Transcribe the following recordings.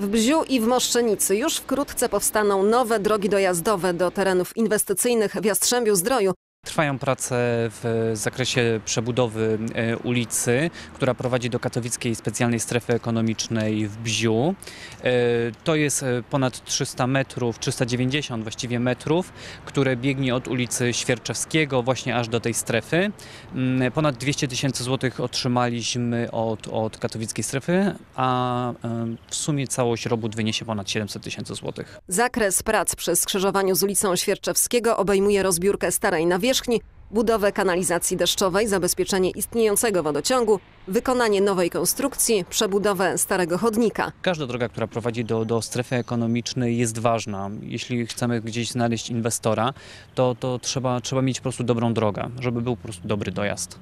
W Bziu i w Moszczenicy już wkrótce powstaną nowe drogi dojazdowe do terenów inwestycyjnych w Jastrzębiu Zdroju. Trwają prace w zakresie przebudowy e, ulicy, która prowadzi do katowickiej specjalnej strefy ekonomicznej w Bziu. E, To jest e, ponad 300 metrów, 390 właściwie metrów, które biegnie od ulicy Świerczewskiego właśnie aż do tej strefy. Mm, Ponad 200 tysięcy złotych otrzymaliśmy od, od katowickiej strefy, a w sumie całość robót wyniesie ponad 700 tysięcy złotych. Zakres prac przy skrzyżowaniu z ulicą Świerczewskiego obejmuje rozbiórkę starej nawierzchni, budowę kanalizacji deszczowej, zabezpieczenie istniejącego wodociągu, wykonanie nowej konstrukcji, przebudowę starego chodnika. Każda droga, która prowadzi do, do strefy ekonomicznej jest ważna. Jeśli chcemy gdzieś znaleźć inwestora, to, to trzeba, trzeba mieć po prostu dobrą drogę, żeby był po prostu dobry dojazd.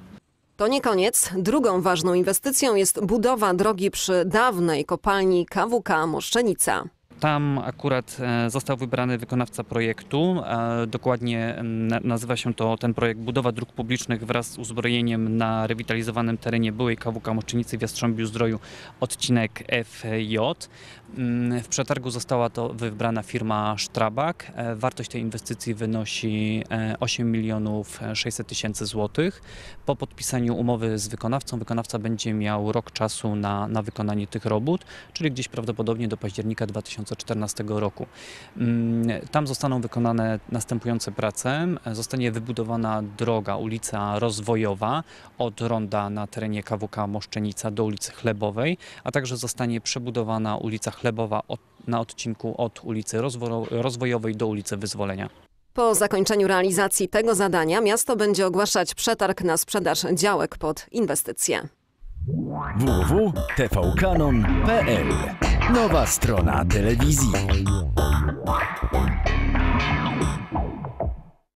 To nie koniec. Drugą ważną inwestycją jest budowa drogi przy dawnej kopalni KWK Moszczenica. Tam akurat e, został wybrany wykonawca projektu. E, Dokładnie nazywa się to ten projekt Budowa dróg publicznych wraz z uzbrojeniem na rewitalizowanym terenie byłej KWK Moszczenicy w Jastrzębiu Zdroju odcinek FJ. W przetargu została to wybrana firma Strabag. E, Wartość tej inwestycji wynosi e, 8 milionów 600 tysięcy złotych. Po podpisaniu umowy z wykonawcą, wykonawca będzie miał rok czasu na, na wykonanie tych robót, czyli gdzieś prawdopodobnie do października 2014 roku. Mm, Tam zostaną wykonane następujące prace. Zostanie wybudowana droga, ulica rozwojowa od ronda na terenie KWK Moszczenica do ulicy Chlebowej, a także zostanie przebudowana ulica Chlebowa od, na odcinku od ulicy Rozwo- Rozwojowej do ulicy Wyzwolenia. Po zakończeniu realizacji tego zadania miasto będzie ogłaszać przetarg na sprzedaż działek pod inwestycje. www.tvkanon.pl Nowa strona telewizji.